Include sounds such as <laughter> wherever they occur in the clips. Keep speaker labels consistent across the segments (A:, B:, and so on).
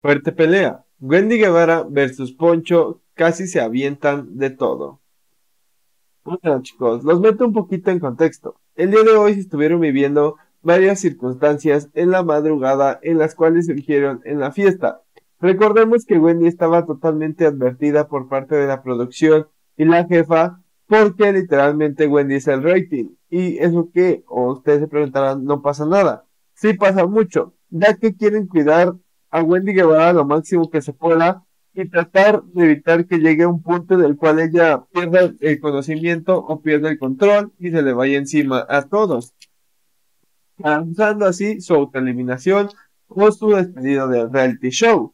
A: Fuerte pelea. Wendy Guevara versus Poncho casi se avientan de todo. Bueno chicos, los meto un poquito en contexto. El día de hoy se estuvieron viviendo varias circunstancias en la madrugada en las cuales surgieron en la fiesta. Recordemos que Wendy estaba totalmente advertida por parte de la producción y la jefa porque literalmente Wendy es el rating. Y eso que, o ustedes se preguntarán, no pasa nada. Sí pasa mucho, ya que quieren cuidar a Wendy Guevara lo máximo que se pueda y tratar de evitar que llegue a un punto en el cual ella pierda el conocimiento o pierda el control y se le vaya encima a todos causando así su autoeliminación o su despedida del reality show.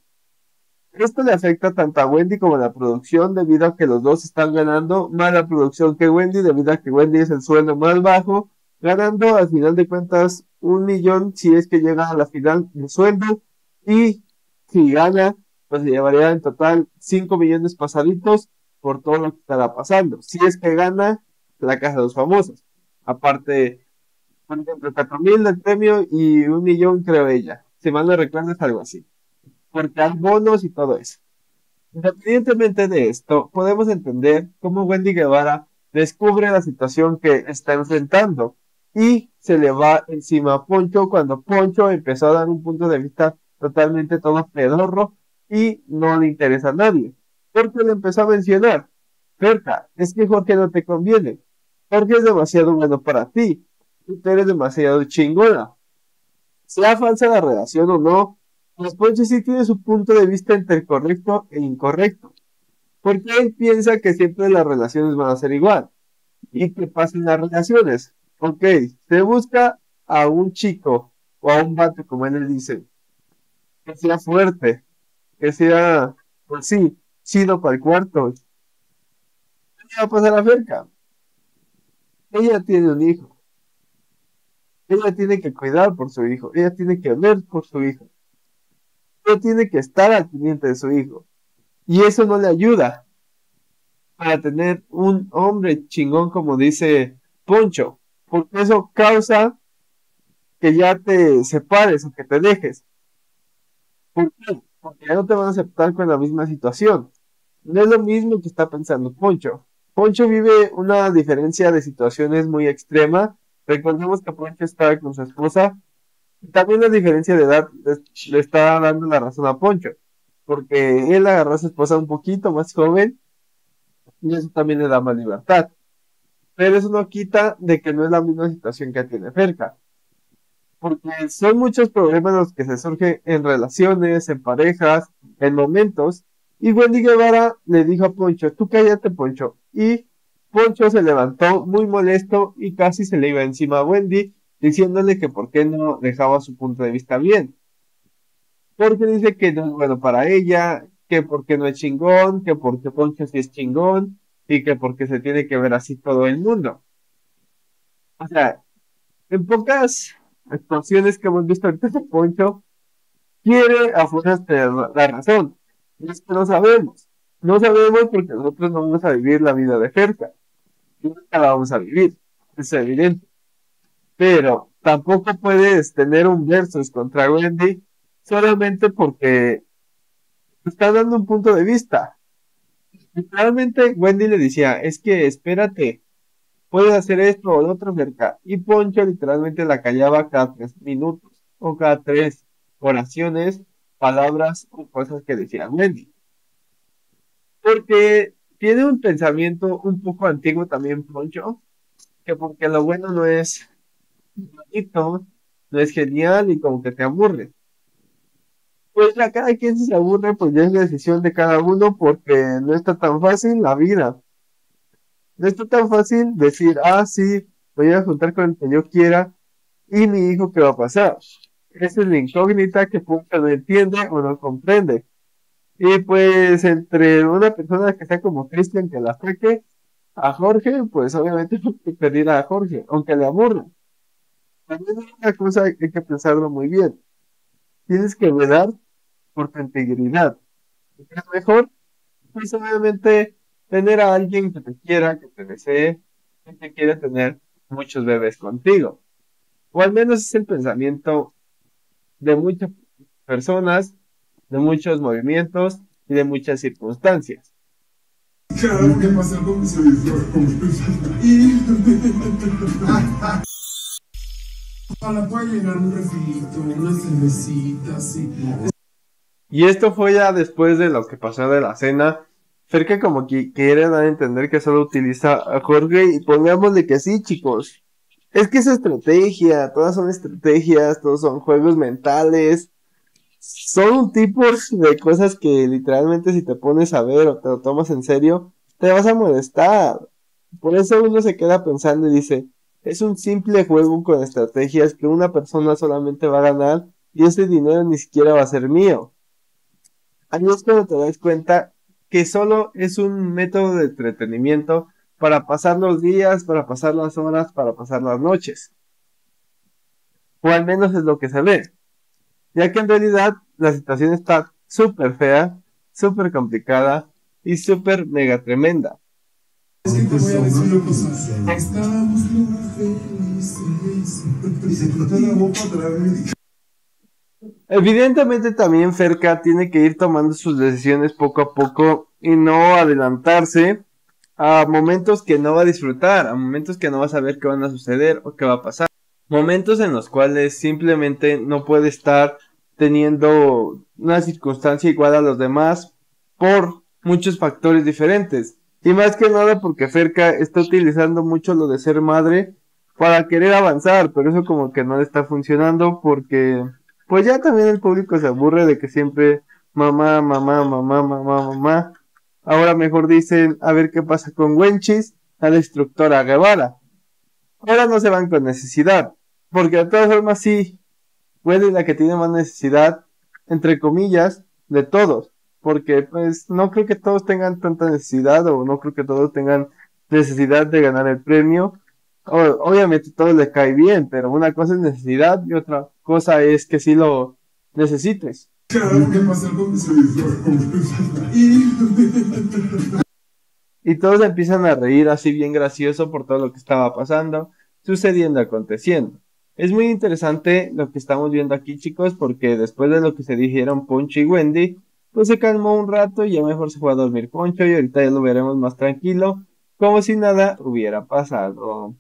A: Esto le afecta tanto a Wendy como a la producción debido a que los dos están ganando más la producción que Wendy debido a que Wendy es el sueldo más bajo, ganando al final de cuentas un millón si es que llega a la final de sueldo y si gana pues se llevaría en total 5 millones pasaditos por todo lo que estará pasando. Si es que gana la Casa de los Famosos. Aparte por ejemplo, cuatro mil del premio y un millón, creo ella. Si mal no recuerdo, es algo así. Porque hay bonos y todo eso. Independientemente de esto, podemos entender cómo Wendy Guevara descubre la situación que está enfrentando y se le va encima a Poncho cuando Poncho empezó a dar un punto de vista totalmente todo pedorro y no le interesa a nadie. Porque le empezó a mencionar, Perca, es que Jorge no te conviene, Jorge es demasiado bueno para ti, tú eres demasiado chingona. Sea falsa la relación o no, pues sí tiene su punto de vista entre correcto e incorrecto. Porque él piensa que siempre las relaciones van a ser igual. ¿Y qué pasa en las relaciones? Ok, se busca a un chico o a un vato, como él dice, que sea fuerte, que sea, pues sí, chido para el cuarto. ¿Qué va a pasar a Ferca? Ella tiene un hijo. Ella tiene que cuidar por su hijo, ella tiene que ver por su hijo, ella tiene que estar al pendiente de su hijo. Y eso no le ayuda para tener un hombre chingón como dice Poncho, porque eso causa que ya te separes o que te dejes. ¿Por qué? Porque ya no te van a aceptar con la misma situación. No es lo mismo que está pensando Poncho. Poncho vive una diferencia de situaciones muy extrema Recordemos que Poncho estaba con su esposa. También la diferencia de edad le está dando la razón a Poncho. Porque él agarró a su esposa un poquito más joven. Y eso también le da más libertad. Pero eso no quita de que no es la misma situación que tiene Ferca. Porque son muchos problemas los que se surgen en relaciones, en parejas, en momentos. Y Wendy Guevara le dijo a Poncho, tú cállate Poncho. Y Poncho se levantó muy molesto y casi se le iba encima a Wendy, diciéndole que por qué no dejaba su punto de vista bien. Porque dice que no es bueno para ella, que porque no es chingón, que porque Poncho sí es chingón, y que porque se tiene que ver así todo el mundo. O sea, en pocas actuaciones que hemos visto ahorita de Poncho, quiere a fuerzas tener la razón. Es que no sabemos. No sabemos porque nosotros no vamos a vivir la vida de cerca nunca la vamos a vivir, es evidente. Pero tampoco puedes tener un versus contra Wendy solamente porque está dando un punto de vista. Literalmente Wendy le decía, es que espérate, puedes hacer esto o lo otro cerca. Y Poncho literalmente la callaba cada tres minutos o cada tres oraciones, palabras o cosas que decía Wendy. Porque tiene un pensamiento un poco antiguo también, Poncho, que porque lo bueno no es bonito, no es genial y como que te aburre. Pues a cada quien se aburre, pues ya es la decisión de cada uno porque no está tan fácil la vida. No está tan fácil decir, ah, sí, voy a juntar con el que yo quiera y mi hijo, ¿qué va a pasar? Esa es la incógnita que Poncho no entiende o no comprende. Y pues entre una persona que sea como Cristian que la ataque a Jorge, pues obviamente <laughs> pedir a Jorge, aunque le aburra. También es una cosa que hay que pensarlo muy bien. Tienes que velar por tu integridad. Es mejor, pues obviamente, tener a alguien que te quiera, que te desee, que te quiera tener muchos bebés contigo. O al menos es el pensamiento de muchas personas de muchos movimientos y de muchas circunstancias.
B: Claro, ¿qué pasa con mi <laughs> Ojalá pueda llegar un refrito, unas cervecitas, sí.
A: Y esto fue ya después de lo que pasó de la cena. Ferca como que quiere dar a entender que solo utiliza a Jorge y pongámosle que sí, chicos. Es que es estrategia, todas son estrategias, todos son juegos mentales. Son un tipo de cosas que literalmente si te pones a ver o te lo tomas en serio, te vas a molestar. Por eso uno se queda pensando y dice, es un simple juego con estrategias que una persona solamente va a ganar y ese dinero ni siquiera va a ser mío. Ahí es cuando te das cuenta que solo es un método de entretenimiento para pasar los días, para pasar las horas, para pasar las noches. O al menos es lo que se ve. Ya que en realidad la situación está súper fea, súper complicada y súper mega tremenda.
B: Es que te voy a decir una cosa. Estábamos muy felices. Y se la boca otra vez.
A: Evidentemente también Ferca tiene que ir tomando sus decisiones poco a poco y no adelantarse a momentos que no va a disfrutar, a momentos que no va a saber qué van a suceder o qué va a pasar. Momentos en los cuales simplemente no puede estar teniendo una circunstancia igual a los demás por muchos factores diferentes. Y más que nada porque Ferca está utilizando mucho lo de ser madre para querer avanzar, pero eso como que no le está funcionando porque pues ya también el público se aburre de que siempre mamá, mamá, mamá, mamá, mamá. Ahora mejor dicen a ver qué pasa con Wenchis, la destructora Guevara. Ahora no se van con necesidad, porque de todas formas sí, Wendy es la que tiene más necesidad, entre comillas, de todos porque pues no creo que todos tengan tanta necesidad o no creo que todos tengan necesidad de ganar el premio. Obviamente todo le cae bien, pero una cosa es necesidad y otra cosa es que si lo necesites. <laughs> Y todos empiezan a reír así bien gracioso por todo lo que estaba pasando, sucediendo, aconteciendo. Es muy interesante lo que estamos viendo aquí, chicos, porque después de lo que se dijeron Poncho y Wendy, pues se calmó un rato y ya mejor se fue a dormir Poncho y ahorita ya lo veremos más tranquilo, como si nada hubiera pasado.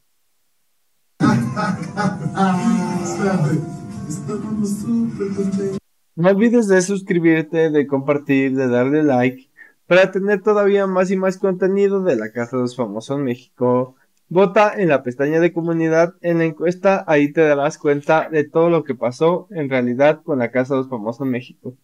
A: No olvides de suscribirte, de compartir, de darle like, para tener todavía más y más contenido de la Casa de los Famosos México. Vota en la pestaña de comunidad en la encuesta, ahí te darás cuenta de todo lo que pasó en realidad con la Casa de los Famosos México.